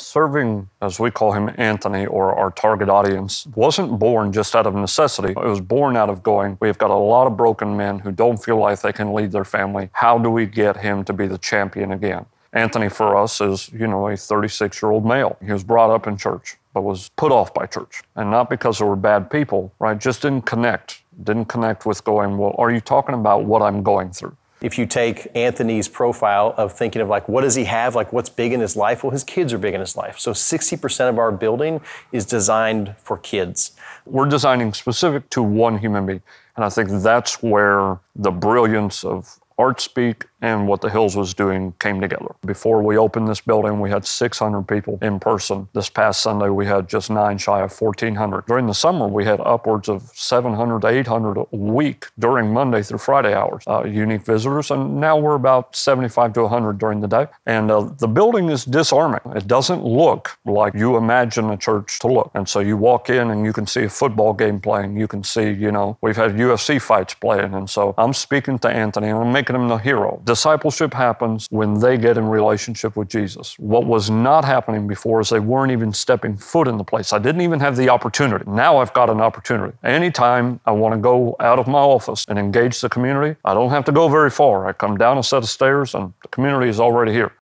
Serving, as we call him, Anthony, or our target audience, wasn't born just out of necessity. It was born out of going, we've got a lot of broken men who don't feel like they can lead their family. How do we get him to be the champion again? Anthony, for us, is, you know, a 36 year old male. He was brought up in church, but was put off by church. And not because they were bad people, right? Just didn't connect. Didn't connect with going, well, are you talking about what I'm going through? If you take Anthony's profile of thinking of like what does he have, like what's big in his life, well, his kids are big in his life. So 60% of our building is designed for kids. We're designing specific to one human being. And I think that's where the brilliance of ArtSpeak and what the Hills was doing came together. Before we opened this building, we had 600 people in person. This past Sunday, we had just nine shy of 1,400. During the summer, we had upwards of 700 to 800 a week during Monday through Friday hours, uh, unique visitors. And now we're about 75 to 100 during the day. And uh, the building is disarming. It doesn't look like you imagine a church to look. And so you walk in and you can see a football game playing. You can see, you know, we've had UFC fights playing. And so I'm speaking to Anthony and I'm making him the hero. Discipleship happens when they get in relationship with Jesus. What was not happening before is they weren't even stepping foot in the place. I didn't even have the opportunity. Now I've got an opportunity. Anytime I want to go out of my office and engage the community, I don't have to go very far. I come down a set of stairs and the community is already here.